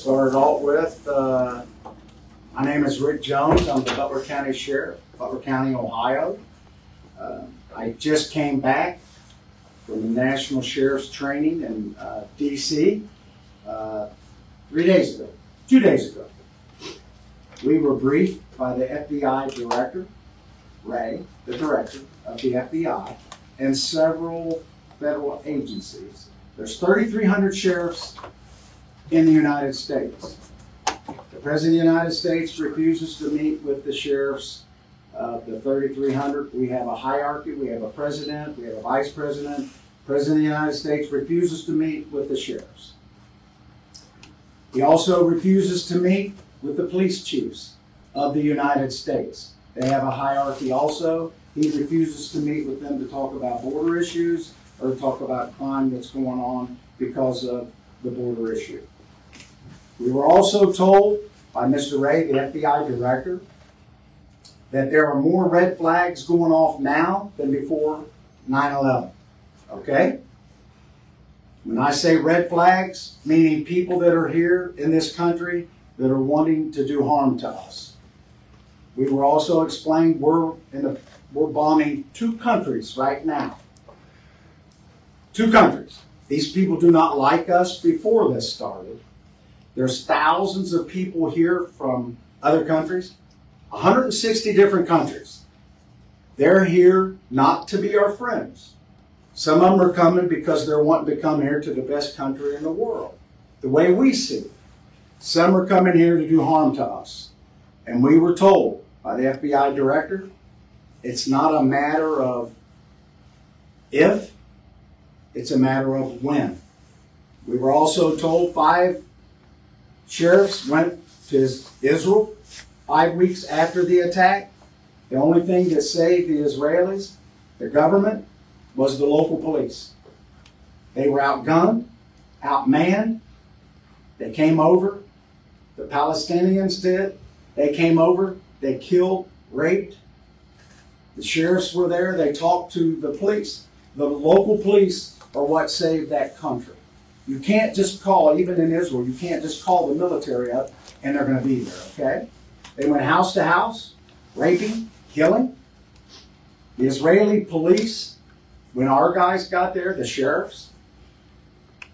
start out with, uh, my name is Rick Jones. I'm the Butler County Sheriff, Butler County, Ohio. Uh, I just came back from the National Sheriff's Training in uh, DC uh, three days ago, two days ago. We were briefed by the FBI Director, Wray, the Director of the FBI, and several federal agencies. There's 3,300 sheriffs in the United States. The President of the United States refuses to meet with the sheriffs of the 3,300. We have a hierarchy, we have a president, we have a vice president. President of the United States refuses to meet with the sheriffs. He also refuses to meet with the police chiefs of the United States. They have a hierarchy also. He refuses to meet with them to talk about border issues or talk about crime that's going on because of the border issue. We were also told by Mr. Wray, the FBI director, that there are more red flags going off now than before 9 11. Okay? When I say red flags, meaning people that are here in this country that are wanting to do harm to us. We were also explained we're in the we're bombing two countries right now. Two countries. These people do not like us before this started. There's thousands of people here from other countries, 160 different countries. They're here not to be our friends. Some of them are coming because they're wanting to come here to the best country in the world, the way we see it. Some are coming here to do harm to us. And we were told by the FBI director, it's not a matter of if, it's a matter of when. We were also told five sheriffs went to Israel five weeks after the attack. The only thing that saved the Israelis, the government, was the local police. They were outgunned, outmanned. They came over. The Palestinians did. They came over. They killed, raped. The sheriffs were there. They talked to the police. The local police are what saved that country. You can't just call, even in Israel, you can't just call the military up and they're going to be there, okay? They went house to house, raping, killing. The Israeli police, when our guys got there, the sheriffs,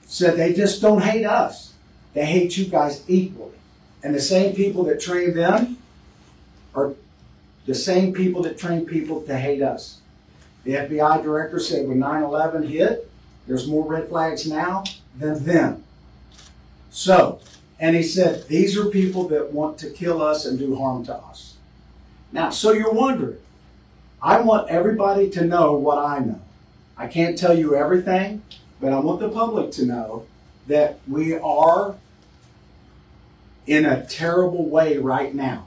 said they just don't hate us. They hate you guys equally. And the same people that train them are the same people that train people to hate us. The FBI director said when 9 11 hit, there's more red flags now than them. So, and he said, these are people that want to kill us and do harm to us. Now, so you're wondering, I want everybody to know what I know. I can't tell you everything, but I want the public to know that we are in a terrible way right now.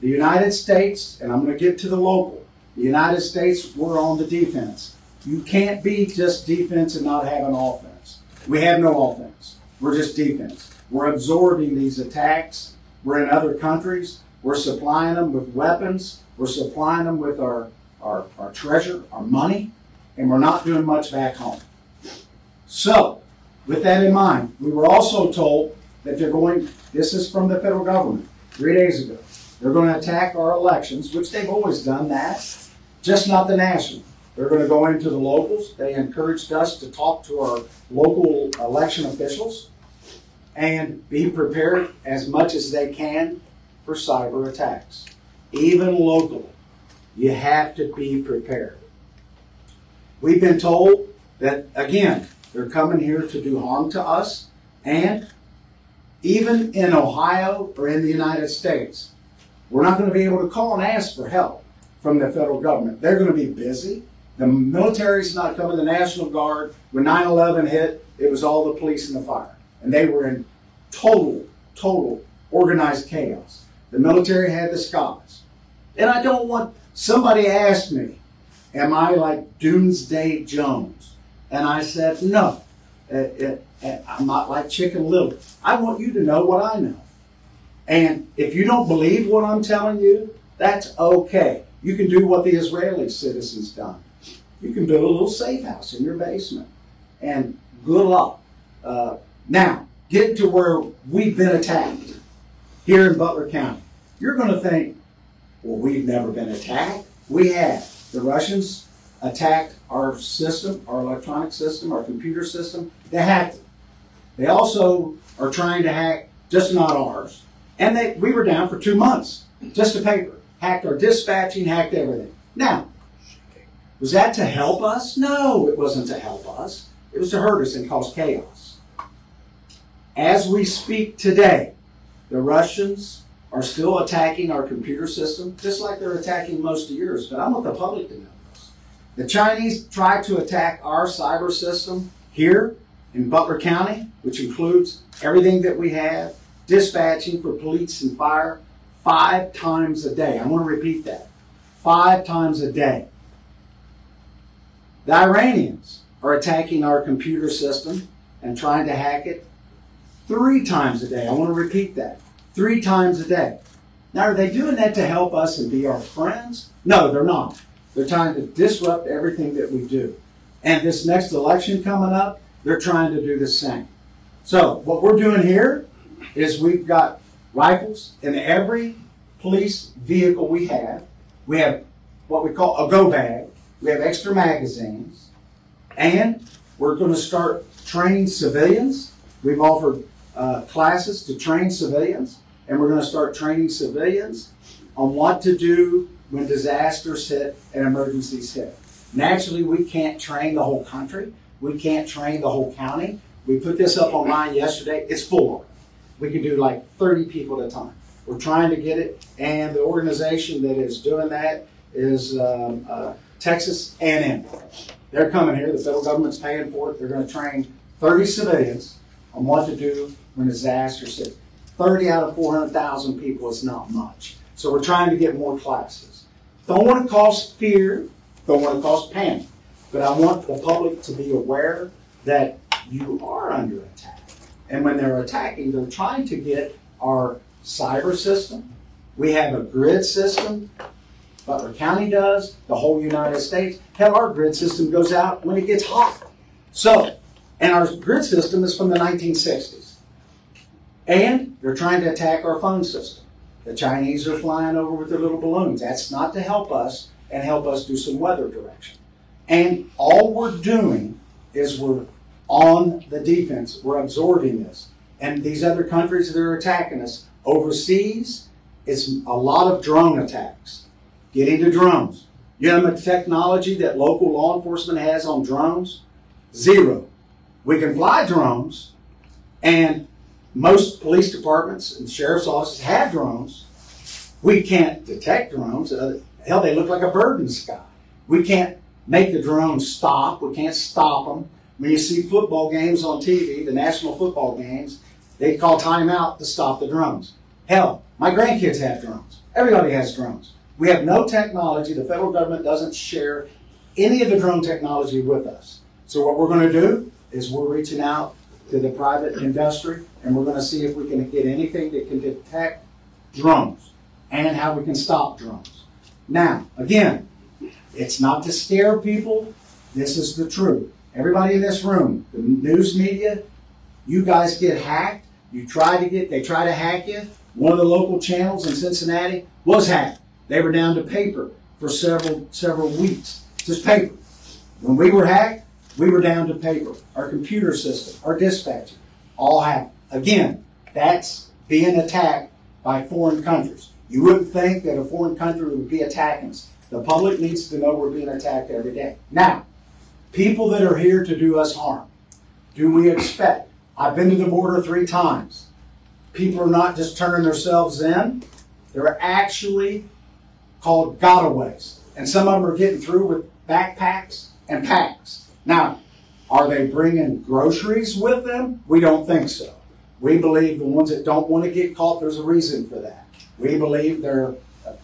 The United States, and I'm going to get to the local, the United States, we're on the defense. You can't be just defense and not have an offense. We have no offense. We're just defense. We're absorbing these attacks. We're in other countries. We're supplying them with weapons. We're supplying them with our, our, our treasure, our money, and we're not doing much back home. So, with that in mind, we were also told that they're going, this is from the federal government, three days ago. They're going to attack our elections, which they've always done that, just not the national. They're going to go into the locals. They encouraged us to talk to our local election officials and be prepared as much as they can for cyber attacks. Even locally, you have to be prepared. We've been told that, again, they're coming here to do harm to us, and even in Ohio or in the United States, we're not going to be able to call and ask for help from the federal government. They're going to be busy. The military's not coming, the National Guard. When 9 11 hit, it was all the police and the fire. And they were in total, total organized chaos. The military had the skies. And I don't want, somebody asked me, Am I like Doomsday Jones? And I said, No. It, it, it, I'm not like Chicken Little. I want you to know what I know. And if you don't believe what I'm telling you, that's okay. You can do what the Israeli citizens done. You can build a little safe house in your basement. And good luck. Uh, now, get to where we've been attacked here in Butler County, you're going to think, well, we've never been attacked. We have. The Russians attacked our system, our electronic system, our computer system. They hacked it. They also are trying to hack just not ours. And they, we were down for two months, just a paper. Hacked our dispatching, hacked everything. Now, was that to help us? No, it wasn't to help us. It was to hurt us and cause chaos. As we speak today, the Russians are still attacking our computer system, just like they're attacking most of yours. But I want the public to know this. The Chinese tried to attack our cyber system here in Butler County, which includes everything that we have, dispatching for police and fire, five times a day. I want to repeat that. Five times a day. The Iranians are attacking our computer system and trying to hack it three times a day. I want to repeat that. Three times a day. Now, are they doing that to help us and be our friends? No, they're not. They're trying to disrupt everything that we do. And this next election coming up, they're trying to do the same. So, what we're doing here is we've got rifles in every police vehicle we have. We have what we call a go bag. We have extra magazines. And we're going to start training civilians. We've offered uh, classes to train civilians. And we're going to start training civilians on what to do when disasters hit and emergencies hit. Naturally, we can't train the whole country. We can't train the whole county. We put this up online yesterday. It's full. We can do like 30 people at a time. We're trying to get it, and the organization that is doing that is um, uh, Texas A&M. They're coming here. The federal government's paying for it. They're going to train 30 civilians on what to do when disasters hit. 30 out of 400,000 people is not much. So we're trying to get more classes. Don't want to cause fear. Don't want to cause panic. But I want the public to be aware that you are under attack. And when they're attacking, they're trying to get our cyber system. We have a grid system. Butler County does, the whole United States. Hell, our grid system goes out when it gets hot. So, and our grid system is from the 1960s. And they're trying to attack our phone system. The Chinese are flying over with their little balloons. That's not to help us and help us do some weather direction. And all we're doing is we're on the defense. We're absorbing this. And these other countries that are attacking us overseas, it's a lot of drone attacks. Getting to drones. You know the technology that local law enforcement has on drones? Zero. We can fly drones, and most police departments and sheriff's offices have drones. We can't detect drones. Uh, hell, they look like a bird in the sky. We can't make the drones stop. We can't stop them. When you see football games on TV, the national football games, they call timeout to stop the drones. Hell, my grandkids have drones. Everybody has drones. We have no technology. The federal government doesn't share any of the drone technology with us. So what we're going to do is we're reaching out to the private industry and we're going to see if we can get anything that can detect drones and how we can stop drones. Now, again, it's not to scare people. This is the truth. Everybody in this room, the news media, you guys get hacked. You try to get, they try to hack you. One of the local channels in Cincinnati was hacked. They were down to paper for several, several weeks. Just paper. When we were hacked, we were down to paper. Our computer system, our dispatching, all hacked. Again, that's being attacked by foreign countries. You wouldn't think that a foreign country would be attacking us. The public needs to know we're being attacked every day. Now, people that are here to do us harm, do we expect? I've been to the border three times. People are not just turning themselves in, they're actually called gotaways. And some of them are getting through with backpacks and packs. Now, are they bringing groceries with them? We don't think so. We believe the ones that don't want to get caught, there's a reason for that. We believe they're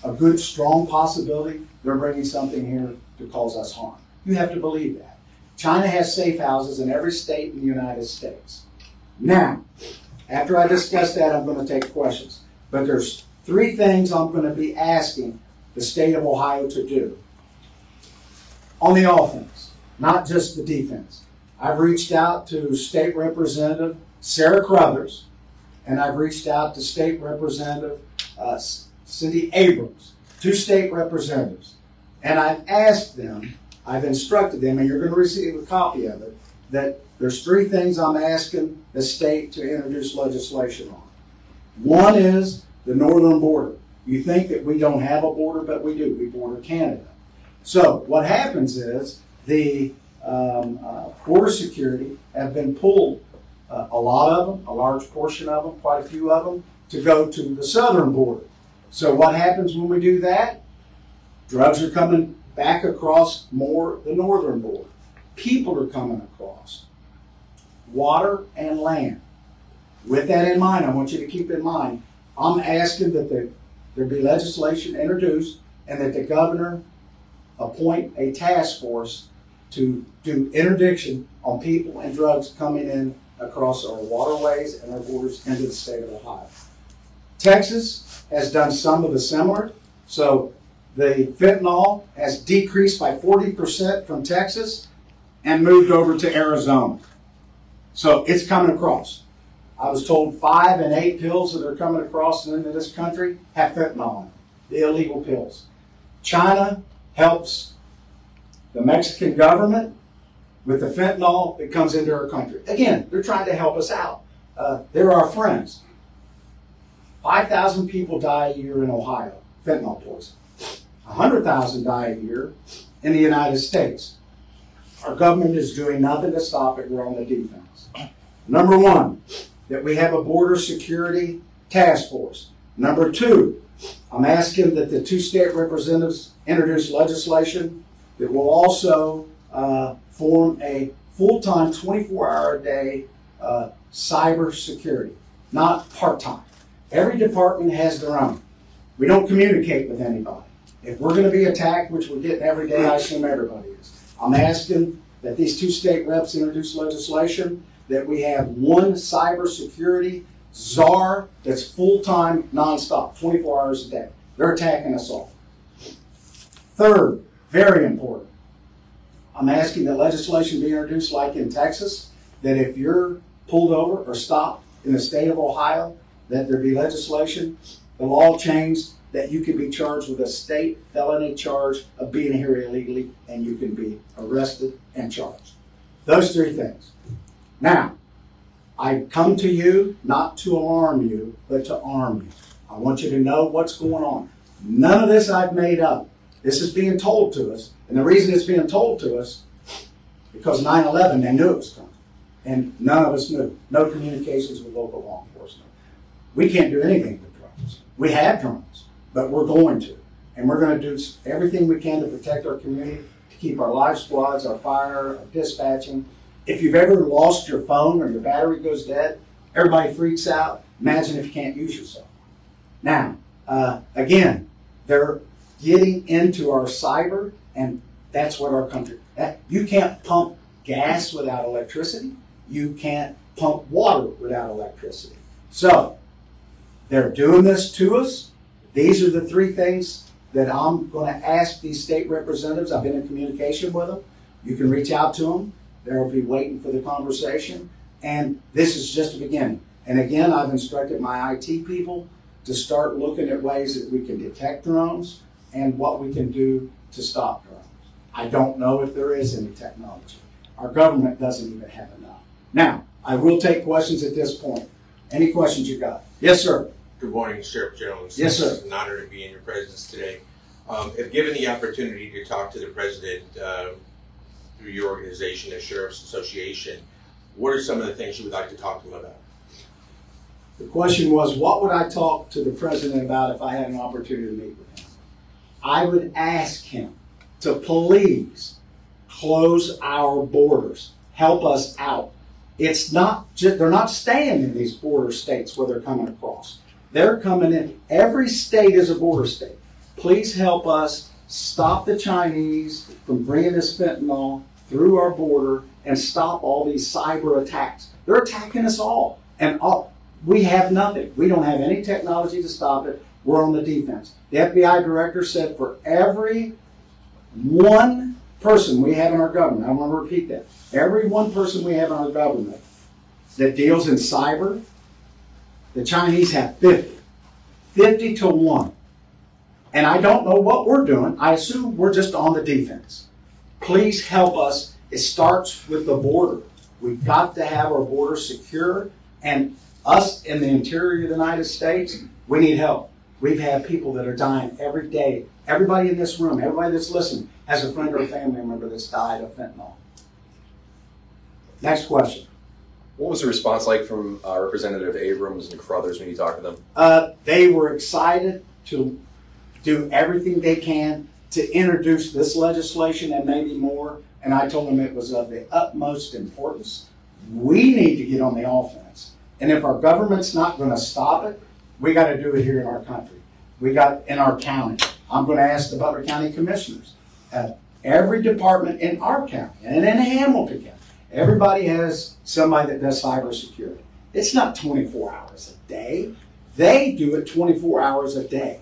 a good, strong possibility they're bringing something here to cause us harm. You have to believe that. China has safe houses in every state in the United States. Now, after I discuss that, I'm going to take questions. But there's three things I'm going to be asking the state of Ohio to do. On the offense, not just the defense. I've reached out to State Representative Sara Carruthers, and I've reached out to State Representative uh, Cindy Abrams, two state representatives, and I've asked them, I've instructed them, and you're going to receive a copy of it, that there's three things I'm asking the state to introduce legislation on. One is the northern border. You think that we don't have a border, but we do. We border Canada. So what happens is the um, uh, border security have been pulled, uh, a lot of them, a large portion of them, quite a few of them, to go to the southern border. So what happens when we do that? Drugs are coming back across more the northern border. People are coming across. Water and land. With that in mind, I want you to keep in mind, I'm asking that the, there be legislation introduced and that the governor appoint a task force to do interdiction on people and drugs coming in across our waterways and our borders into the state of Ohio. Texas has done some of the similar. So the fentanyl has decreased by 40% from Texas and moved over to Arizona. So it's coming across. I was told five and eight pills that are coming across into this country have fentanyl in them, the illegal pills. China helps the Mexican government with the fentanyl that comes into our country. Again, they're trying to help us out. Uh, they're our friends. 5,000 people die a year in Ohio, fentanyl poison. 100,000 die a year in the United States. Our government is doing nothing to stop it. We're on the defense. Number one, that we have a border security task force. Number two, I'm asking that the two state representatives introduce legislation that will also uh, form a full-time, 24-hour a day uh, cyber security, not part-time. Every department has their own. We don't communicate with anybody. If we're going to be attacked, which we're getting every day, I assume everybody is. I'm asking that these two state reps introduce legislation that we have one cybersecurity czar that's full-time, nonstop, 24 hours a day. They're attacking us all. Third, very important, I'm asking that legislation be introduced like in Texas, that if you're pulled over or stopped in the state of Ohio, that there be legislation, the law changed, that you can be charged with a state felony charge of being here illegally and you can be arrested and charged. Those three things. Now, I come to you not to alarm you, but to arm you. I want you to know what's going on. None of this I've made up. This is being told to us. And the reason it's being told to us, because 9 11, they knew it was coming. And none of us knew. No communications with local law enforcement. We can't do anything with drones. We have drones, but we're going to. And we're going to do everything we can to protect our community, to keep our life squads, our fire, our dispatching, if you've ever lost your phone or your battery goes dead, everybody freaks out. Imagine if you can't use your cell. Now, uh, again, they're getting into our cyber, and that's what our country. That, you can't pump gas without electricity. You can't pump water without electricity. So, they're doing this to us. These are the three things that I'm going to ask these state representatives. I've been in communication with them. You can reach out to them. They'll be waiting for the conversation. And this is just a beginning. And again, I've instructed my IT people to start looking at ways that we can detect drones and what we can do to stop drones. I don't know if there is any technology. Our government doesn't even have enough. Now, I will take questions at this point. Any questions you got? Yes, sir. Good morning, Sheriff Jones. Yes, sir. It's an honor to be in your presence today. Um, if given the opportunity to talk to the president, uh, through your organization, the Sheriff's Association, what are some of the things you would like to talk to him about? The question was, what would I talk to the president about if I had an opportunity to meet with him? I would ask him to please close our borders, help us out. It's not just, they're not staying in these border states where they're coming across. They're coming in. Every state is a border state. Please help us stop the Chinese from bringing this fentanyl through our border and stop all these cyber attacks. They're attacking us all. And all, we have nothing. We don't have any technology to stop it. We're on the defense. The FBI director said for every one person we have in our government, I want to repeat that, every one person we have in our government, that deals in cyber. The Chinese have 50. 50 to 1. And I don't know what we're doing. I assume we're just on the defense. Please help us. It starts with the border. We've got to have our border secure. And us in the interior of the United States, we need help. We've had people that are dying every day. Everybody in this room, everybody that's listening, has a friend or a family member that's died of fentanyl. Next question. What was the response like from uh, Representative Abrams and Carruthers when you talked to them? Uh, they were excited to do everything they can to introduce this legislation and maybe more. And I told them it was of the utmost importance. We need to get on the offense. And if our government's not going to stop it, we got to do it here in our country. We got in our county. I'm going to ask the Butler County Commissioners. Uh, every department in our county and in Hamilton County, everybody has somebody that does cybersecurity. It's not 24 hours a day. They do it 24 hours a day.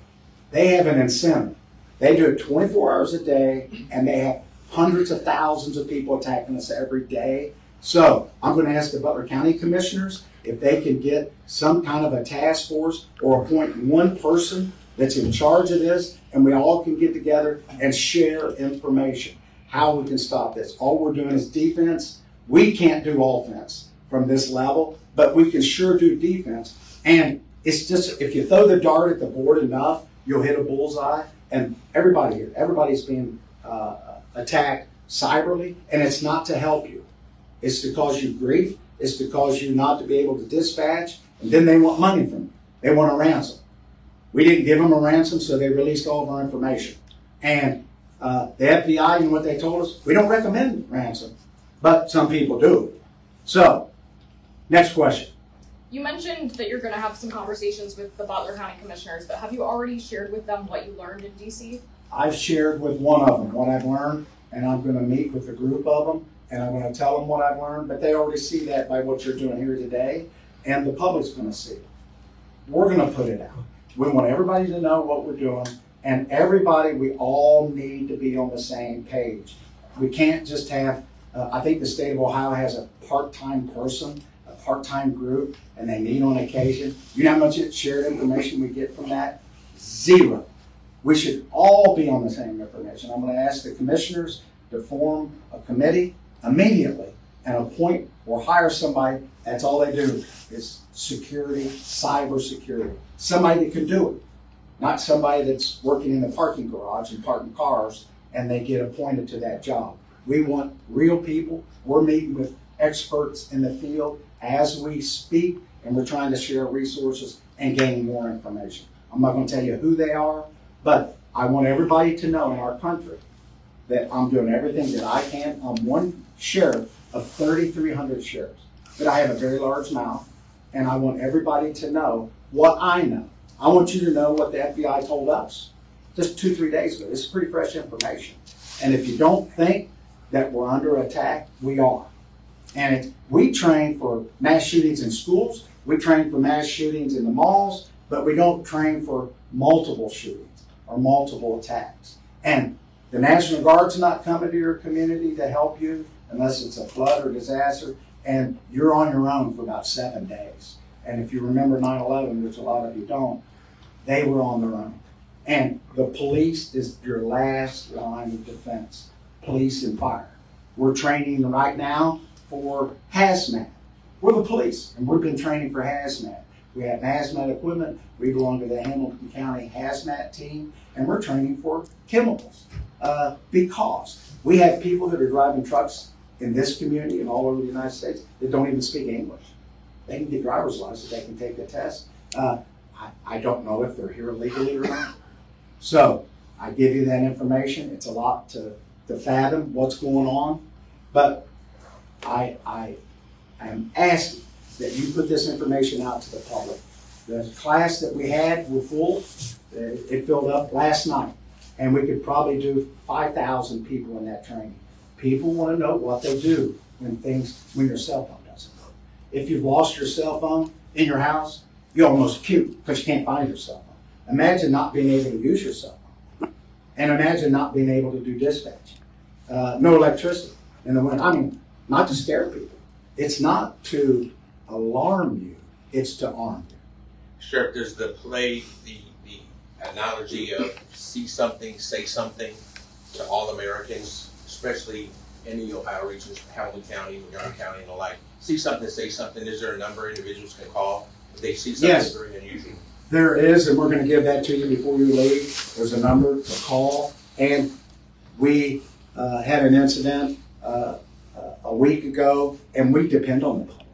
They have an incentive. They do it 24 hours a day, and they have hundreds of thousands of people attacking us every day. So I'm going to ask the Butler County Commissioners if they can get some kind of a task force or appoint one person that's in charge of this, and we all can get together and share information how we can stop this. All we're doing is defense. We can't do offense from this level, but we can sure do defense. And it's just if you throw the dart at the board enough, you'll hit a bullseye. And everybody here, everybody's being uh, attacked cyberly, and it's not to help you. It's to cause you grief. It's to cause you not to be able to dispatch. And then they want money from you. They want a ransom. We didn't give them a ransom, so they released all of our information. And uh, the FBI, and what they told us, we don't recommend ransom, but some people do. So, next question. You mentioned that you're going to have some conversations with the Butler County Commissioners, but have you already shared with them what you learned in DC? I've shared with one of them what I've learned, and I'm going to meet with a group of them, and I'm going to tell them what I've learned. But they already see that by what you're doing here today, and the public's going to see. We're going to put it out. We want everybody to know what we're doing, and everybody, we all need to be on the same page. We can't just have, uh, I think the state of Ohio has a part time person, a part time group, and they meet on occasion. You know how much shared information we get from that? Zero. We should all be on the same information. I'm going to ask the commissioners to form a committee immediately and appoint or hire somebody. That's all they do is security, cyber security. Somebody that can do it, not somebody that's working in the parking garage and parking cars and they get appointed to that job. We want real people. We're meeting with experts in the field as we speak, and we're trying to share resources and gain more information. I'm not going to tell you who they are, but I want everybody to know in our country that I'm doing everything that I can. I'm one sheriff of 3,300 sheriffs, but I have a very large mouth, and I want everybody to know what I know. I want you to know what the FBI told us just two, three days ago. This is pretty fresh information. And if you don't think that we're under attack, we are. And it, we train for mass shootings in schools, we train for mass shootings in the malls, but we don't train for multiple shootings or multiple attacks. And the National Guard's not coming to your community to help you unless it's a flood or disaster, and you're on your own for about seven days. And if you remember 9 11, which a lot of you don't, they were on their own. And the police is your last line of defense police and fire. We're training right now for hazmat. We're the police, and we've been training for hazmat. We have hazmat equipment. We belong to the Hamilton County hazmat team, and we're training for chemicals uh, because we have people that are driving trucks in this community and all over the United States that don't even speak English. They can get driver's license, they can take the test. Uh, I, I don't know if they're here legally or not. So I give you that information. It's a lot to, to fathom what's going on, but I, I am asking that you put this information out to the public. The class that we had were full. Uh, It filled up last night, and we could probably do 5,000 people in that training. People want to know what they do when things, when your cell phone doesn't work. If you've lost your cell phone in your house, you're almost puke because you can't find your cell phone. Imagine not being able to use your cell phone. And imagine not being able to do dispatch. Uh, no electricity in the winter. I mean, not to scare people. It's not to alarm you, it's to arm you. Sheriff, there's the play, the, the analogy of see something, say something to all Americans, especially in the Ohio regions, Hamilton County, Montgomery County and the like. See something, say something. Is there a number individuals can call if they see something Yes. very unusual? There is, and we're gonna give that to you before you leave. There's a number to call. And we, uh, had an incident, uh, a week ago, and we depend on the public.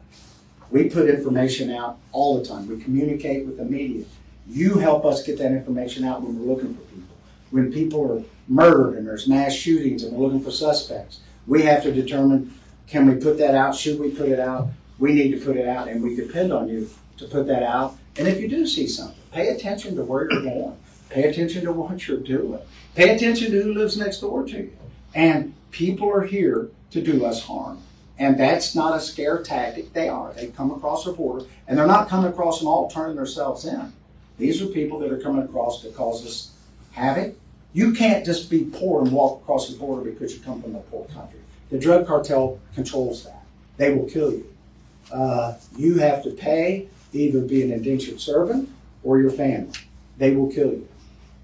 We put information out all the time. We communicate with the media. You help us get that information out when we're looking for people. When people are murdered and there's mass shootings and we're looking for suspects, we have to determine, can we put that out? Should we put it out? We need to put it out, and we depend on you to put that out. And if you do see something, pay attention to where you're going. Pay attention to what you're doing. Pay attention to who lives next door to you. And people are here to do us harm. And that's not a scare tactic. They are. They come across the border, and they're not coming across and all turning themselves in. These are people that are coming across to cause us havoc. You can't just be poor and walk across the border because you come from a poor country. The drug cartel controls that. They will kill you. Uh, you have to pay, either be an indentured servant or your family. They will kill you.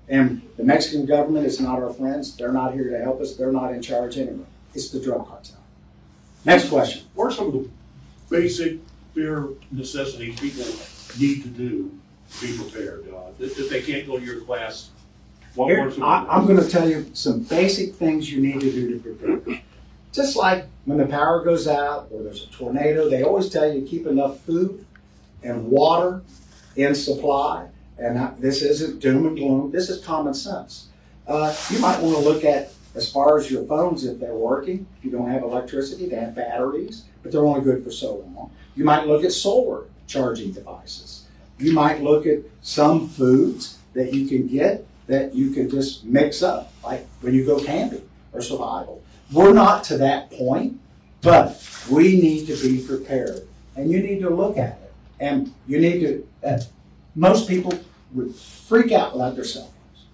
And the Mexican government is not our friends. They're not here to help us. They're not in charge anyway. It's the drug cartel. Next question. What are some of the basic bare necessities people need to do to be prepared? Uh, if, if they can't go to your class, what Here, I, I'm going to tell you some basic things you need to do to prepare. Just like when the power goes out or there's a tornado, they always tell you to keep enough food and water in supply. And I- this isn't doom and gloom. This is common sense. Uh, you might want to look at as far as your phones if they're working. If you don't have electricity, they have batteries, but they're only good for so long. You might look at solar charging devices. You might look at some foods that you can get that you can just mix up, like when you go camping or survival. We're not to that point, but we need to be prepared, and you need to look at it, and you need to. Uh, most people would freak out without their cell phones,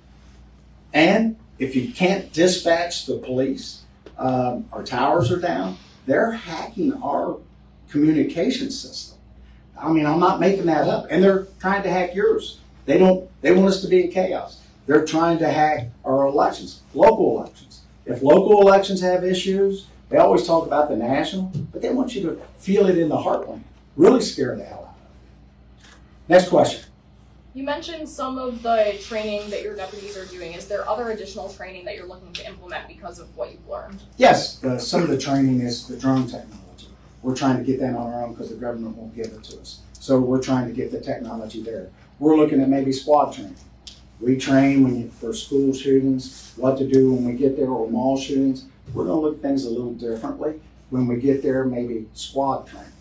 and if you can't dispatch the police, um, our towers are down. They're hacking our communication system. I mean, I'm not making that up, and they're trying to hack yours. They don't. They want us to be in chaos. They're trying to hack our elections, local elections. If local elections have issues, they always talk about the national, but they want you to feel it in the heartland. Really scare the hell out of you. Next question. You mentioned some of the training that your deputies are doing. Is there other additional training that you're looking to implement because of what you've learned? Yes, some of the training is the drone technology. We're trying to get that on our own because the government won't give it to us. So we're trying to get the technology there. We're looking at maybe squad training. We train when you, for school shootings, what to do when we get there, or mall shootings. We're going to look at things a little differently when we get there. Maybe squad training.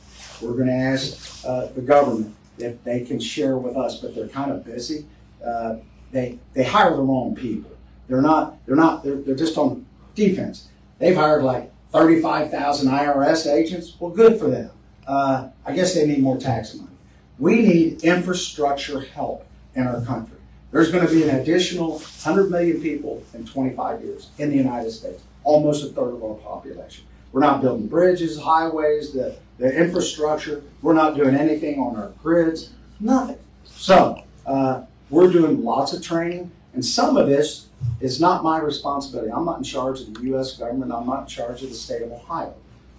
We're going to ask uh, the government if they can share with us, but they're kind of busy. Uh, they they hire the wrong people. They're not. They're not. They're, they're just on defense. They've hired like 35,000 IRS agents. Well, good for them. Uh, I guess they need more tax money. We need infrastructure help in our country. There's going to be an additional 100 million people in 25 years in the United States, almost a third of our population. We're not building bridges, highways, the, the infrastructure. We're not doing anything on our grids, nothing. So, uh, we're doing lots of training, and some of this is not my responsibility. I'm not in charge of the U.S. government. I'm not in charge of the state of Ohio.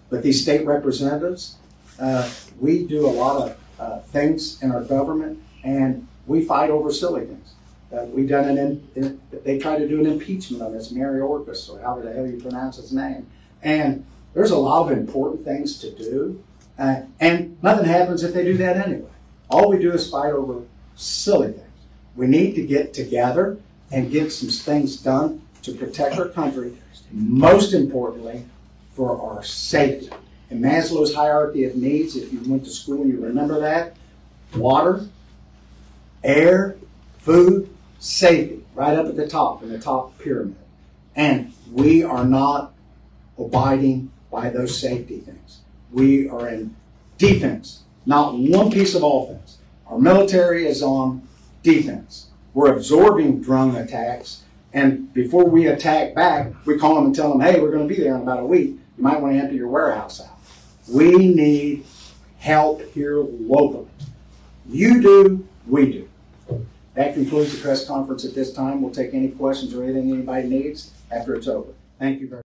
But these state representatives, uh, we do a lot of uh, things in our government, and we fight over silly things. Uh, we done an in, in, they tried to do an impeachment on this Mayorkas, or however the hell you pronounce his name. And there's a lot of important things to do, uh, and nothing happens if they do that anyway. All we do is fight over silly things. We need to get together and get some things done to protect our country, most importantly, for our safety. In Maslow's hierarchy of needs, if you went to school and you remember that, water, air, food, safety, right up at the top, in the top pyramid. And we are not abiding by those safety things. We are in defense, not one piece of offense. Our military is on defense. We're absorbing drone attacks, and before we attack back, we call them and tell them, hey, we're going to be there in about a week. You might want to empty your warehouse out. We need help here locally. You do, we do. That concludes the press conference at this time. We'll take any questions or anything anybody needs after it's over. Thank you very